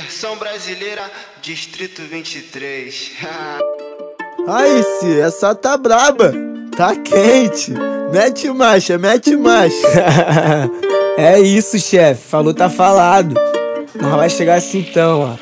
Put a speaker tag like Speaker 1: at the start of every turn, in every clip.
Speaker 1: Versão brasileira, Distrito 23.
Speaker 2: Aí, se essa tá braba, tá quente. Mete marcha, mete marcha.
Speaker 3: é isso, chefe. Falou, tá falado. Nós vai chegar assim então, ó.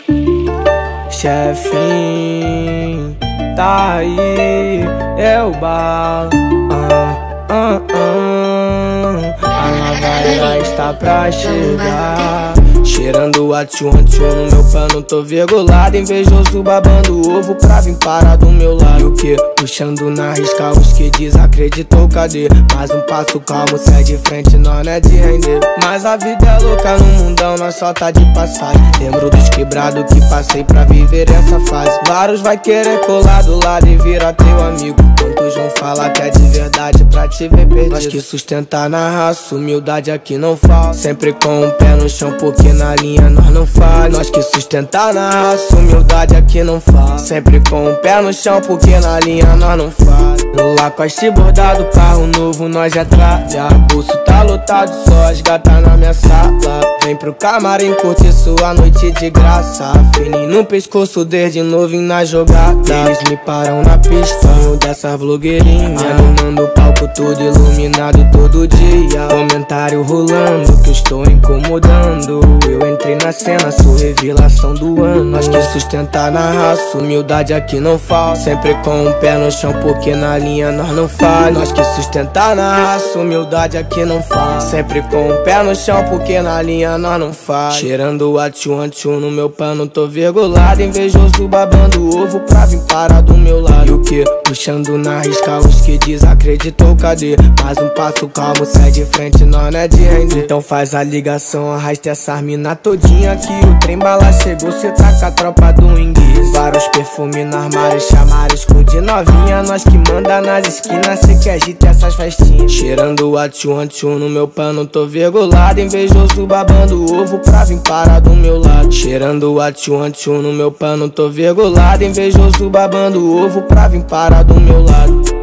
Speaker 3: Chefinho, tá aí, é o balo. Ah, ah, ah. A nova era está pra chegar. Cheirando a tchum tchum no meu pano, tô virgulado. Invejoso babando ovo pra vir parar do meu lado. E o que? Puxando na risca os que desacreditou, cadê? Mais um passo calmo, sai de frente, nós não é de render. Mas a vida é louca no mundão, nós só tá de passagem. Lembro dos quebrados que passei pra viver essa fase. Vários vai querer colar do lado e virar teu amigo Falar que é de verdade pra te ver perdido. Nós que sustentar na raça, humildade aqui não falta Sempre com o um pé no chão porque na linha nós não falha Nós que sustentar na raça, humildade aqui não falta Sempre com o um pé no chão porque na linha nós não falha No Lacoste bordado, carro novo nós já traga Bolso tá lotado, só as gatas na minha sala. Vem pro camarim curtir sua noite de graça. Fininho no pescoço desde novinho na jogada. Eles me param na pista, sonho dessa vlogueirinha. Animando o palco tudo iluminado todo dia. Comentário rolando que eu estou incomodando. Eu cena, sou revelação do ano. Nós que sustentar na raça, humildade aqui não falta Sempre com o um pé no chão porque na linha nós não falha. Nós que sustentar na raça, humildade aqui não falta Sempre com o um pé no chão porque na linha nós não falha Cheirando a tchum no meu pano, tô virgulado. Invejoso babando ovo pra vir parar do meu lado. E o que? Puxando na risca os que desacreditou, cadê? Mais um passo calmo, sai de frente, nós não é de render. Então faz a ligação, arrasta essa mina todinha Que o trem bala chegou, cê tá com a tropa do inglês Vários perfumes no armário, chamaram de novinha Nós que manda nas esquinas, cê que agita essas festinhas. Cheirando a tchum tchum no meu pano, tô virgulado Invejoso babando ovo pra vir parar do meu lado. Cheirando a tchum tchum no meu pano, tô virgulado Invejoso babando ovo pra vir parar do meu lado